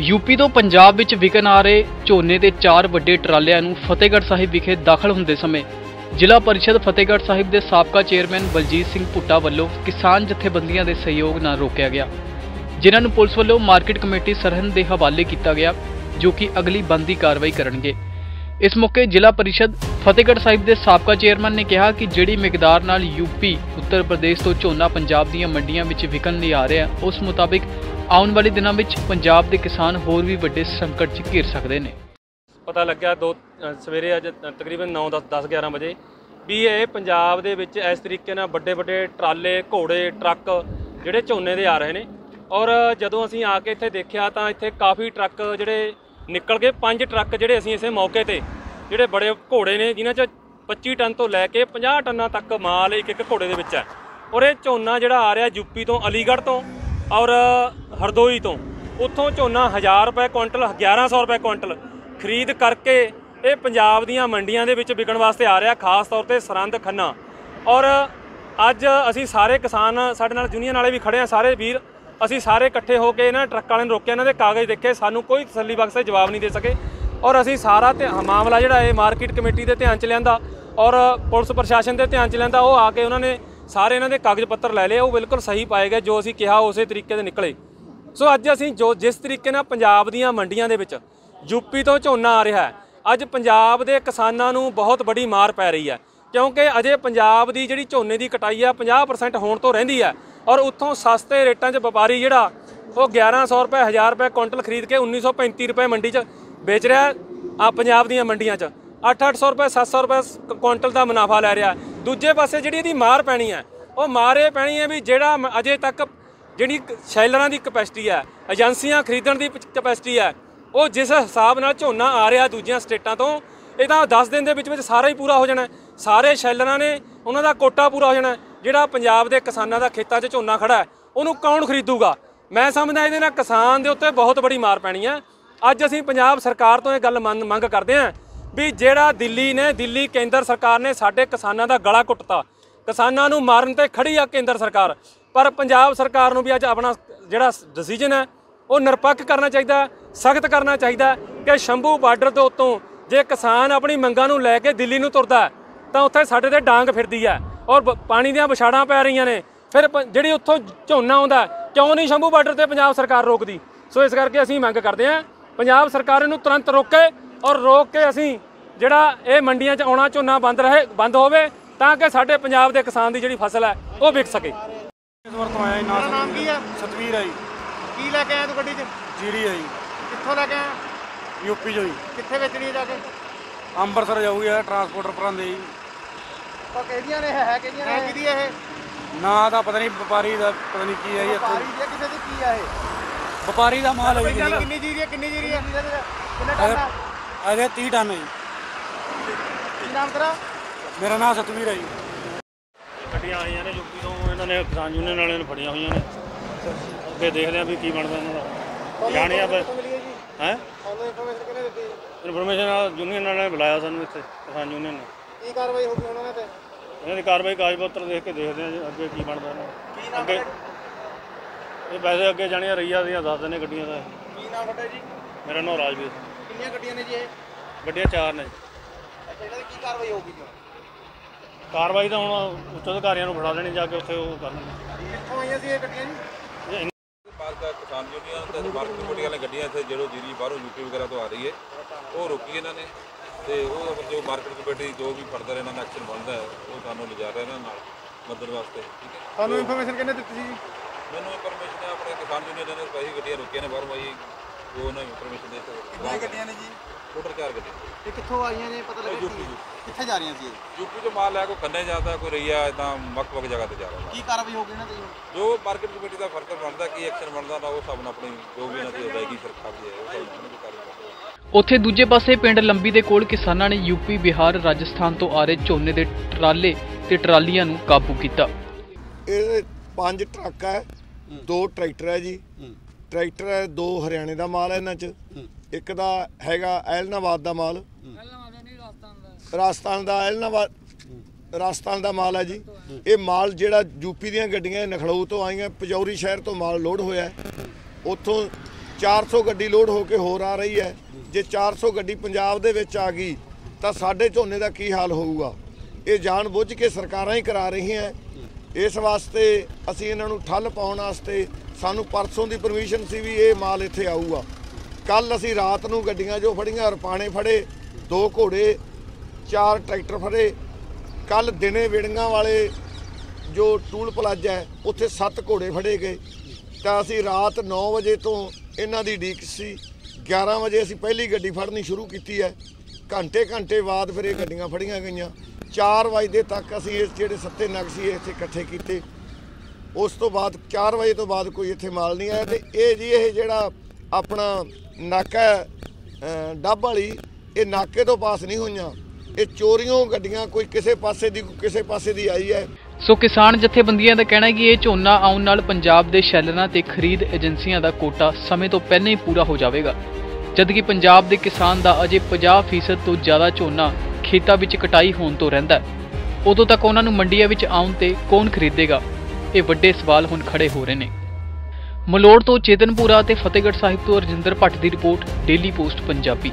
UP ਤੋਂ ਪੰਜਾਬ ਵਿੱਚ ਵਿਕਣ ਆ ਰਹੇ ਝੋਨੇ ਦੇ ਚਾਰ ਵੱਡੇ ਟਰਾਲਿਆਂ ਨੂੰ ਫਤਿਹਗੜ੍ਹ ਸਾਹਿਬ ਵਿਖੇ ਦਾਖਲ ਹੁੰਦੇ ਸਮੇਂ ਜ਼ਿਲ੍ਹਾ ਪਰਿਸ਼ਦ ਫਤਿਹਗੜ੍ਹ ਸਾਹਿਬ ਦੇ ਸਾਬਕਾ ਚੇਅਰਮੈਨ ਬਲਜੀਤ ਸਿੰਘ ਭੁੱਟਾ ਵੱਲੋਂ ਕਿਸਾਨ ਜਥੇਬੰਦੀਆਂ ਦੇ ਸਹਿਯੋਗ ਨਾਲ ਰੋਕਿਆ ਗਿਆ, ਜਿਨ੍ਹਾਂ ਨੂੰ ਪੁਲਿਸ ਵੱਲੋਂ ਮਾਰਕੀਟ ਕਮੇਟੀ ਸਰਹੰਦ ਦੇ ਹਵਾਲੇ ਕੀਤਾ ਗਿਆ, ਜੋ ਕਿ ਅਗਲੀ ਬੰਦੀ ਕਾਰਵਾਈ ਕਰਨਗੇ। ਇਸ ਮੌਕੇ ਜ਼ਿਲ੍ਹਾ ਪਰਿਸ਼ਦ ਫਤਿਹਗੜ੍ਹ ਸਾਹਿਬ ਦੇ ਸਾਬਕਾ ਚੇਅਰਮੈਨ ਨੇ ਕਿਹਾ ਕਿ ਜਿਹੜੀ ਮਿਕਦਾਰ ਨਾਲ ਯੂਪੀ ਉੱਤਰ ਪ੍ਰਦੇਸ਼ ਤੋਂ ਝੋਨਾ ਪੰਜਾਬ ਦੀਆਂ ਮੰਡੀਆਂ ਵਿੱਚ ਵਿਕਣ ਲਈ ਆ ਰਿਹਾ, ਉਸ ਮੁਤਾਬਿਕ ਆਉਣ ਵਾਲੇ ਦਿਨਾਂ ਵਿੱਚ ਪੰਜਾਬ ਦੇ ਕਿਸਾਨ ਹੋਰ ਵੀ ਵੱਡੇ ਸੰਕਟ 'ਚ ਘਿਰ ਸਕਦੇ ਨੇ। ਪਤਾ ਲੱਗਿਆ ਦੋ ਸਵੇਰੇ ਅੱਜ ਤਕਰੀਬਨ 9 10 10 11 ਵਜੇ ਵੀ ਇਹ ਪੰਜਾਬ ਦੇ ਵਿੱਚ ਇਸ ਤਰੀਕੇ ਨਾਲ ਵੱਡੇ ਵੱਡੇ ਟਰਾਲੇ, ਘੋੜੇ, ਟਰੱਕ ਜਿਹੜੇ ਝੋਨੇ ਦੇ ਆ ਰਹੇ ਨੇ ਔਰ ਜਦੋਂ ਅਸੀਂ ਆ ਕੇ ਇੱਥੇ ਦੇਖਿਆ ਤਾਂ ਇੱਥੇ ਕਾਫੀ ਟਰੱਕ ਜਿਹੜੇ ਨਿਕਲ ਗਏ, ਪੰਜ ਟਰੱਕ ਜਿਹੜੇ ਅਸੀਂ ਇਸੇ ਮੌਕੇ ਤੇ ਜਿਹੜੇ ਬੜੇ ਘੋੜੇ ਨੇ, ਜਿਨ੍ਹਾਂ 'ਚ 25 ਟਨ ਤੋਂ ਲੈ ਕੇ 50 ਟਨਾਂ ਤੱਕ ਮਾਲ ਇੱਕ ਇੱਕ ਘੋੜੇ ਦੇ ਵਿੱਚ ਹੈ। ਔਰ ਇਹ ਝੋਨਾ ਜਿਹੜਾ ਆ ਰਿਹਾ ਯੂਪੀ ਤੋਂ, ਅਲੀਗੜ੍ਹ ਤੋਂ ਔਰ ਹਰਦੋਈ ਤੋਂ, ਉੱਥੋਂ ਝੋਨਾ 1000 ਰੁਪਏ ਕੁਇੰਟਲ 1100 ਰੁਪਏ ਕੁਇੰਟਲ ਖਰੀਦ ਕਰਕੇ ਇਹ ਪੰਜਾਬ ਦੀਆਂ ਮੰਡੀਆਂ ਦੇ ਵਿੱਚ ਵਿਕਣ ਵਾਸਤੇ ਆ ਰਿਹਾ, ਖਾਸ ਤੌਰ ਤੇ ਸਰੰਦ ਖੰਨਾ। ਔਰ ਅੱਜ ਅਸੀਂ ਸਾਰੇ ਕਿਸਾਨ ਸਾਡੇ ਨਾਲ ਯੂਨੀਅਨ ਵਾਲੇ ਵੀ ਖੜੇ ਆ, ਸਾਰੇ ਵੀਰ, ਅਸੀਂ ਸਾਰੇ ਇਕੱਠੇ ਹੋ ਕੇ ਇਹਨਾਂ ਟਰੱਕ ਵਾਲਿਆਂ ਨੂੰ ਰੋਕਿਆ, ਇਹਨਾਂ ਦੇ ਕਾਗਜ਼ ਦੇਖੇ, ਸਾਨੂੰ ਕੋਈ ਤਸੱਲੀ ਬਖਸ਼ ਜਵਾਬ ਨਹੀਂ ਦੇ ਸਕੇ। ਔਰ ਅਸੀਂ ਸਾਰਾ ਤੇ ਮਾਮਲਾ ਜਿਹੜਾ ਇਹ ਮਾਰਕੀਟ ਕਮੇਟੀ ਦੇ ਧਿਆਨ ਚ ਲਿਆਂਦਾ ਔਰ ਪੁਲਿਸ ਪ੍ਰਸ਼ਾਸਨ ਦੇ ਧਿਆਨ ਚ ਲਿਆਂਦਾ, ਉਹ ਆ ਕੇ ਉਹਨਾਂ ਨੇ ਸਾਰੇ ਇਹਨਾਂ ਦੇ ਕਾਗਜ਼ ਪੱਤਰ ਲੈ ਲਏ, ਉਹ ਬਿਲਕੁਲ ਸਹੀ ਪਾਏ ਗਏ, ਜੋ ਅਸੀਂ ਕਿਹਾ ਉਸੇ ਤਰੀਕੇ ਦੇ ਨਿਕਲੇ। ਸੋ ਅੱਜ ਅਸੀਂ ਜੋ ਜਿਸ ਤਰੀਕੇ ਨਾਲ ਪੰਜਾਬ ਦੀਆਂ ਮੰਡੀਆਂ ਦੇ ਵਿੱਚ ਯੂਪੀ ਤੋਂ ਝੋਨਾ ਆ ਰਿਹਾ ਹੈ, ਅੱਜ ਪੰਜਾਬ ਦੇ ਕਿਸਾਨਾਂ ਨੂੰ ਬਹੁਤ ਬੜੀ ਮਾਰ ਪੈ ਰਹੀ ਹੈ। ਕਿਉਂਕਿ ਅਜੇ ਪੰਜਾਬ ਦੀ ਜਿਹੜੀ ਝੋਨੇ ਦੀ ਕਟਾਈ ਆ 50% ਹੋਣ ਤੋਂ ਰਹਿੰਦੀ ਹੈ ਔਰ ਉੱਥੋਂ ਸਸਤੇ ਰੇਟਾਂ 'ਚ ਵਪਾਰੀ ਜਿਹੜਾ ਉਹ 1100 ਰੁਪਏ 1000 ਰੁਪਏ ਕੁਇੰਟਲ ਖਰੀਦ ਕੇ 1935 ਰੁਪਏ ਮੰਡੀ 'ਚ ਵੇਚ ਰਿਹਾ ਆ ਪੰਜਾਬ ਦੀਆਂ ਮੰਡੀਆਂ 'ਚ। 8-800 ਰੁਪਏ 700 ਰੁਪਏ ਕੁਇੰਟਲ ਦਾ ਮੁਨਾਫਾ ਲੈ ਰਿਹਾ। ਦੂਜੇ ਪਾਸੇ ਜਿਹੜੀ ਇਹਦੀ ਮਾਰ ਪੈਣੀ ਹੈ, ਉਹ ਮਾਰੇ ਪੈਣੀ ਹੈ ਵੀ ਜਿਹੜਾ ਮ- ਅਜੇ ਤੱਕ ਜਿਹੜੀ ਸ਼ੈਲਰਾਂ ਦੀ ਕਪੈਸਿਟੀ ਹੈ, ਏਜੰਸੀਆਂ ਖਰੀਦਣ ਦੀ ਕਪੈਸਿਟੀ ਹੈ, ਉਹ ਜਿਸ ਹਿਸਾਬ ਨਾਲ ਝੋਨਾ ਆ ਰਿਹਾ ਦੂਜੀਆਂ ਸਟੇਟਾਂ ਤੋਂ, ਇਹ ਤਾਂ 10 ਦਿਨ ਦੇ ਵਿੱਚ ਵਿੱਚ ਸਾਰਾ ਹੀ ਪੂਰਾ ਹੋ ਜਾਣਾ ਸਾਰੇ ਸ਼ੈਲਰਾਂ ਨੇ ਉਹਨਾਂ ਦਾ ਕੋਟਾ ਪੂਰਾ ਹੋ ਜਾਣਾ ਜਿਹੜਾ ਪੰਜਾਬ ਦੇ ਕਿਸਾਨਾਂ ਦਾ ਖੇਤਾਂ 'ਚ ਝੋਨਾ ਖੜਾ ਉਹਨੂੰ ਕੌਣ ਖਰੀਦੂਗਾ? ਮੈਂ ਸਮਝਦਾ ਇਹਦੇ ਨਾਲ ਕਿਸਾਨ ਦੇ ਉੱਤੇ ਬਹੁਤ ਬੜੀ ਮਾਰ ਪੈਣੀ ਹੈ। ਅੱਜ ਅਸੀਂ ਪੰਜਾਬ ਸਰਕਾਰ ਤੋਂ ਇਹ ਗੱਲ ਮੰਨ- ਮੰਗ ਕਰਦੇ ਹਾਂ ਵੀ ਜਿਹੜਾ ਦਿੱਲੀ ਨੇ, ਦਿੱਲੀ ਕੇਂਦਰ ਸਰਕਾਰ ਨੇ ਸਾਡੇ ਕਿਸਾਨਾਂ ਦਾ ਗਲਾ ਕੁੱਟਤਾ ਕਿਸਾਨਾਂ ਨੂੰ ਮਾਰਨ ਤੇ ਖੜੀ ਆ ਕੇਂਦਰ ਸਰਕਾਰ। ਪਰ ਪੰਜਾਬ ਸਰਕਾਰ ਨੂੰ ਵੀ ਅੱਜ ਆਪਣਾ ਜਿਹੜਾ ਡਿਸੀਜਨ ਹੈ, ਉਹ ਨਿਰਪੱਖ ਕਰਨਾ ਚਾਹੀਦਾ, ਸਖਤ ਕਰਨਾ ਚਾਹੀਦਾ ਕਿ ਸ਼ੰਭੂ ਬਾਰਡਰ ਤੋਂ ਉੱਤੋਂ ਜੇ ਕਿਸਾਨ ਆਪਣੀ ਮੰਗਾਂ ਨੂੰ ਲੈ ਕੇ ਦਿੱਲੀ ਨੂੰ ਤੁਰਦਾ ਤਾਂ ਉੱਥੇ ਸਾਡੇ ਤੇ ਡਾਂਗ ਫਿਰਦੀ ਹੈ ਔਰ ਬ- ਪਾਣੀ ਦੀਆਂ ਵਿਛਾੜਾਂ ਪੈ ਰਹੀਆਂ ਨੇ। ਫਿਰ ਜਿਹੜੀ ਉੱਥੋਂ ਝੋਨਾ ਆਉਂਦਾ ਕਿਉਂ ਨਹੀਂ ਸ਼ੰਭੂ ਬਾਰਡਰ ਤੇ ਪੰਜਾਬ ਸਰਕਾਰ ਰੋਕਦੀ? ਸੋ ਇਸ ਕਰਕੇ ਅਸੀਂ ਮੰਗ ਕਰਦੇ ਹਾਂ ਪੰਜਾਬ ਸਰਕਾਰ ਇਹਨੂੰ ਤੁਰੰਤ ਰੋਕੇ ਔਰ ਰੋਕ ਕੇ ਅਸੀਂ ਜਿਹੜਾ ਇਹ ਮੰਡੀਆਂ 'ਚ ਆਉਣਾ ਝੋਨਾ ਬੰਦ ਰਹੇ ਬੰਦ ਹੋਵੇ ਤਾਂ ਕਿ ਸਾਡੇ ਪੰਜਾਬ ਦੇ ਕਿਸਾਨ ਦੀ ਜਿਹੜੀ ਫਸਲ ਹੈ ਉਹ ਵਿਕ ਸਕੇ। ਇਸ ਵਾਰ ਤੋਂ ਆਇਆ ਤੇਰਾ ਨਾਮ ਕੀ ਹੈ? ਸਤਵੀਰ ਜੀ। ਕੀ ਲੈ ਕੇ ਆਇਆ ਤੂੰ ਗੱਡੀ 'ਚ? ਜੀਰੀ ਜੀ। ਕਿੱਥੋਂ ਲੈ ਕੇ ਆਇਆ ਯੂਪੀ ਚੋਂ ਜੀ। ਕਿੱਥੇ ਵੇਚਣੀ ਹੈ ਜਾ ਕੇ? ਅੰਮ੍ਰਿਤਸਰ ਜਾਊਗੀ ਆ ਟਰਾਂਸਪੋਰਟਰ ਭਰਾਂਦੇ ਜੀ। ਤਾਂ ਕਿਹਦੀਆਂ ਨੇ ਹੈ ਕਿਹਦੀਆਂ ਨੇ ਕਿਹਦੀ ਹੈ ਇਹ? ਨਾ ਤਾਂ ਪਤਾ ਨਹੀਂ ਵਪਾਰੀ ਦਾ ਪਤਾ ਨਹੀਂ ਕੀ ਹੈ ਜੀ ਇੱਥੇ। ਵਪਾਰੀ ਦੀ ਹੈ, ਕਿਸੇ ਦੀ ਕੀ ਹੈ ਇਹ? ਵਪਾਰੀ ਦਾ ਮਾਲ ਹੈ ਜੀ। ਕਿੰਨੀ ਕਿੰਨੀ ਜੀਰੀ ਹੈ ਕਿੰਨੀ ਜੀਰੀ ਹੈ? ਕਿੰਨੇ ਟਨ ਹੈ ਅਜੇ 30 ਟਨ ਹੈ ਜੀ। ਕੀ ਨਾਮ ਤੇਰਾ? ਮੇਰਾ ਨਾਮ ਸਤਵੀਰ ਹੈ ਜੀ। ਗੱਡੀਆਂ ਆਈਆਂ ਨੇ ਯੂਪੀ ਤੋਂ ਇਹਨਾਂ ਨੇ ਕਿਸਾਨ ਯੂਨੀਅਨ ਵਾਲਿਆਂ ਨੇ ਫੜੀਆਂ ਹੋਈਆਂ ਨੇ। ਅੱਗੇ ਦੇਖਦੇ ਆ ਵੀ ਕੀ ਬਣਦਾ ਇਹਨਾਂ ਦਾ। ਜਾਣੇ ਆ ਬਸ ਹੈ ਇਨਫੋਰਮੇਸ਼ਨ ਕਿਹਨੇ ਦਿੱਤੀ ਇਨਫੋਰਮੇਸ਼ਨ ਆ ਯੂਨੀਅਨ ਵਾਲਿਆਂ ਨੇ ਬੁਲਾਇਆ ਸਾਨੂੰ ਇੱਥੇ ਕਿਸਾਨ ਯੂਨੀਅਨ ਨੇ। ਕੀ ਕਾਰਵਾਈ ਹੋਊਗੀ ਉਹਨਾਂ ਨੇ ਤੇ? ਇਹਨਾਂ ਦੀ ਕਾਰਵਾਈ ਕਾਗਜ਼ ਪੱਤਰ ਦੇਖ ਕੇ ਦੇਖਦੇ ਆ ਅੱਗੇ ਕੀ ਬਣਦਾ ਇਹਨਾਂ ਦਾ। ਕੀ ਨਾਮ ਅੱਗੇ ਹੈ? ਇਹ ਵੈਸੇ ਅੱਗੇ ਜਾਣੀਆਂ ਰਈਆ ਦੀਆਂ ਦੱਸਦੇ ਨੇ ਗੱਡੀਆਂ ਦਾ। ਕੀ ਨਾਮ ਤੁਹਾਡਾ ਜੀ? ਮੇਰਾ ਨਾਮ ਰਾਜਵੀਰ। ਕਿੰਨੀਆਂ ਗੱਡੀਆਂ ਨੇ ਜੀ ਇਹ? ਗੱਡੀਆਂ ਚਾਰ ਨੇ। ਅੱਛਾ ਇਹਨਾਂ ਦੀ ਕੀ ਕਾਰਵਾਈ ਹੋਊਗੀ ਜੀ ਕਾਰਵਾਈ ਤਾਂ ਹੁਣ ਉੱਚ ਅਧਿਕਾਰੀਆਂ ਨੂੰ ਫੜਾ ਦੇਣੀ ਜਾ ਕੇ ਉੱਥੇ ਉਹ ਕਰਨਗੇ ਕਿੱਥੋਂ ਆਈਆਂ ਸੀ ਇਹ ਗੱਡੀਆਂ ਜੀ? ਇਹ ਮਾਰਕਾ ਕਿਸਾਨ ਯੂਨੀਅਨ ਤੇ ਮਾਰਕੀਟ ਕਮੇਟੀ ਵਾਲੀਆਂ ਗੱਡੀਆਂ ਇੱਥੇ ਜਿਹੜੋ ਜੀਰੀ ਬਾਹਰੋਂ ਯੂਪੀ ਵਗੈਰਾ ਤੋਂ ਆ ਰਹੀ ਹੈ ਉਹ ਰੋਕੀ ਇਹਨਾਂ ਨੇ ਤੇ ਉਹ ਅਗਰ ਜੋ ਮਾਰਕੀਟ ਕਮੇਟੀ ਜੋ ਵੀ ਫਰਦਰ ਇਹਨਾਂ ਦਾ ਐਕਸ਼ਨ ਬਣਦਾ ਹੈ ਉਹ ਸਾਨੂੰ ਲਿਜਾ ਰਿਹਾ ਇਹਨਾਂ ਨਾਲ ਮਦਦ ਵਾਸਤੇ ਠੀਕ ਹੈ? ਤੁਹਾਨੂੰ ਇਨਫੋਰਮੇਸ਼ਨ ਕਿਹਨੇ ਦਿੱਤੀ ਸੀ ਜੀ? ਮੈਨੂੰ ਇਨਫੋਰਮੇਸ਼ਨ ਹੈ ਆਪਣੇ ਕਿਸਾਨ ਯੂਨੀਅਨ ਨੇ ਕਈ ਗੱਡੀਆਂ ਰੋਕੀਆਂ ਨੇ ਬਾਹਰੋਂ ਆਈ ਉਹ ਉਹਨਾਂ ਇਨਫੋਰਮੇਸ਼ਨ ਦੇ ਕਿੰਨੀਆਂ ਗੱਡੀਆਂ ਨੇ ਜੀ? ਟੋਟਲ ਚਾਰ ਗੱਡੀਆਂ। ਇਹ ਕਿੱਥੋਂ ਆਈਆਂ ਨੇ? ਪਤਾ ਲੱਗਿਆ ਯੂਪੀ ਕੀ ਕਿੱਥੇ ਜਾ ਰਹੀਆਂ ਸੀ ਇਹ? ਯੂਪੀ ਤੋਂ ਮਾਲ ਲੈ ਕੋਈ ਖੰਨੇ ਜਾਂਦਾ ਕੋਈ ਰਈਆ ਇਦਾਂ ਵੱਖ ਜਗ੍ਹਾ ਤੇ ਜਾ ਰਿਹਾ। ਕੀ ਕਾਰਵਾਈ ਹੋਊਗੀ ਇਹਨਾਂ ਦੀ ਹੁਣ? ਜੋ ਮਾਰਕੀਟ ਕਮੇਟੀ ਦਾ ਫਰਦਰ ਬਣਦਾ ਕੀ ਐਕਸ਼ਨ ਬਣਦਾ ਨਾ ਉਹ ਸਭ ਨੂੰ ਆਪਣੀ ਜੋ ਵੀ ਇਹਨਾਂ ਦੀ ਅਦਾਇਗੀ ਸਰਕਾਰ ਦੀ ਹੈ ਉਹ ਸਭ ਨੂੰ ਕਰਨੀ ਉੱਥੇ ਦੂਜੇ ਪਾਸੇ ਪਿੰਡ ਲੰਬੀ ਦੇ ਕੋਲ ਕਿਸਾਨਾਂ ਨੇ ਯੂਪੀ ਬਿਹਾਰ ਰਾਜਸਥਾਨ ਤੋਂ ਆ ਰਹੇ ਝੋਨੇ ਦੇ ਟਰਾਲੇ ਤੇ ਟਰਾਲੀਆਂ ਨੂੰ ਕਾਬੂ ਕੀਤਾ। ਇਹ ਪੰਜ ਟਰੱਕ ਹੈ ਦੋ ਟਰੈਕਟਰ ਹੈ ਜੀ। ਟਰੈਕਟਰ ਹੈ, ਦੋ ਹਰਿਆਣੇ ਦਾ ਮਾਲ ਹੈ ਇਹਨਾਂ 'ਚ। ਇੱਕ ਦਾ ਹੈਗਾ ਐਲਨਾਬਾਦ ਦਾ ਮਾਲ। ਰਾਜਸਥਾਨ ਦਾ ਐਲਨਾਬਾਦ, ਰਾਜਸਥਾਨ ਦਾ ਮਾਲ ਹੈ ਜੀ। ਇਹ ਮਾਲ ਜਿਹੜਾ ਯੂਪੀ ਦੀਆਂ ਗੱਡੀਆਂ ਇਹ ਨਖਲਊ ਤੋਂ ਆਈਆਂ, ਪਜੌਰੀ ਸ਼ਹਿਰ ਤੋਂ ਮਾਲ ਲੋਡ ਹੋਇਆ ਹੈ। ਉੱਥੋਂ 400 ਗੱਡੀ ਲੋਡ ਹੋ ਕੇ ਹੋਰ ਆ ਰਹੀ ਹੈ। ਜੇ 400 ਗੱਡੀ ਪੰਜਾਬ ਦੇ ਵਿੱਚ ਆ ਗਈ, ਤਾਂ ਸਾਡੇ ਝੋਨੇ ਦਾ ਕੀ ਹਾਲ ਹੋਊਗਾ? ਇਹ ਜਾਣ ਬੁੱਝ ਕੇ ਸਰਕਾਰਾਂ ਹੀ ਕਰਾ ਰਹੀਆਂ ਇਸ ਵਾਸਤੇ ਅਸੀਂ ਇਹਨਾਂ ਨੂੰ ਠੱਲ ਪਾਉਣ ਵਾਸਤੇ ਸਾਨੂੰ ਪਰਸੋਂ ਦੀ ਪਰਮਿਸ਼ਨ ਸੀ ਵੀ ਇਹ ਮਾਲ ਇੱਥੇ ਆਊਗਾ। ਕੱਲ ਅਸੀਂ ਰਾਤ ਨੂੰ ਗੱਡੀਆਂ ਜੋ ਫੜੀਆਂ, ਰਪਾਣੇ ਫੜੇ, ਦੋ ਘੋੜੇ, ਚਾਰ ਟਰੈਕਟਰ ਫੜੇ। ਕੱਲ ਦਿਨੇ ਵਿੜੀਆਂ ਵਾਲੇ ਜੋ ਟੂਲ ਪਲਾਜ਼ਾ ਹੈ, ਉੱਥੇ ਸੱਤ ਘੋੜੇ ਫੜੇ ਗਏ। ਤਾਂ ਅਸੀਂ ਰਾਤ 9 ਵਜੇ ਤੋਂ ਇਹਨਾਂ ਦੀ ਡੀਕ ਸੀ। 11 ਵਜੇ ਅਸੀਂ ਪਹਿਲੀ ਗੱਡੀ ਫੜਨੀ ਸ਼ੁਰੂ ਕੀਤੀ ਹੈ। ਘੰਟੇ ਘੰਟੇ ਬਾਅਦ ਫਿਰ ਇਹ ਗੱਡੀਆਂ ਫੜੀਆਂ ਗਈਆਂ। 4 ਵਜੇ ਤੱਕ ਅਸੀਂ ਇਹ ਜਿਹੜੇ ਸੱਤੇ ਨਗ ਸੀ, ਇਹ ਇੱਥੇ ਇਕੱਠੇ ਕੀਤੇ। ਉਸ ਤੋਂ ਬਾਅਦ 4 ਵਜੇ ਤੋਂ ਬਾਅਦ ਕੋਈ ਇੱਥੇ ਮਾਲ ਨਹੀਂ ਆਇਆ ਤੇ ਇਹ ਜੀ, ਇਹ ਜਿਹੜਾ ਆਪਣਾ ਨਾਕਾ ਡੱਬ ਵਾਲੀ, ਇਹ ਨਾਕੇ ਤੋਂ ਪਾਸ ਨਹੀਂ ਹੋਈਆਂ। ਇਹ ਚੋਰੀਆਂ ਗੱਡੀਆਂ ਕੋਈ ਕਿਸੇ ਪਾਸੇ ਦੀ, ਕੋਈ ਕਿਸੇ ਪਾਸੇ ਦੀ ਆਈ ਹੈ। ਸੋ ਕਿਸਾਨ ਜਥੇਬੰਦੀਆਂ ਦਾ ਕਹਿਣਾ ਹੈ ਕਿ ਇਹ ਝੋਨਾ ਆਉਣ ਨਾਲ ਪੰਜਾਬ ਦੇ ਸ਼ੈਲਰਾਂ ਤੇ ਖਰੀਦ ਏਜੰਸੀਆਂ ਦਾ ਕੋਟਾ ਸਮੇਂ ਤੋਂ ਪਹਿਲਾਂ ਹੀ ਪੂਰਾ ਹੋ ਜਾਵੇਗਾ। ਜਦਕਿ ਪੰਜਾਬ ਦੇ ਕਿਸਾਨ ਦਾ ਅਜੇ 50% ਤੋਂ ਜ਼ਿਆਦਾ ਝੋਨਾ ਖੇਤਾਂ ਵਿੱਚ ਕਟਾਈ ਹੋਣ ਤੋਂ ਰਹਿੰਦਾ ਹੈ। ਉਦੋਂ ਤੱਕ ਉਹਨਾਂ ਨੂੰ ਮੰਡੀਆਂ ਵਿੱਚ ਆਉਣ ਤੇ ਕੌਣ ਖਰੀਦੇਗਾ? ਇਹ ਵੱਡੇ ਸਵਾਲ ਹੁਣ ਖੜੇ ਹੋ ਰਹੇ ਨੇ। ਮਲੋੜ ਤੋਂ ਚੇਤਨਪੁਰਾ ਤੇ ਫਤਿਹਗੜ੍ਹ ਸਾਹਿਬ ਤੋਂ ਰਜਿੰਦਰ ਭੱਟ ਦੀ ਰਿਪੋਰਟ, ਡੇਲੀ ਪੋਸਟ, ਪੰਜਾਬੀ।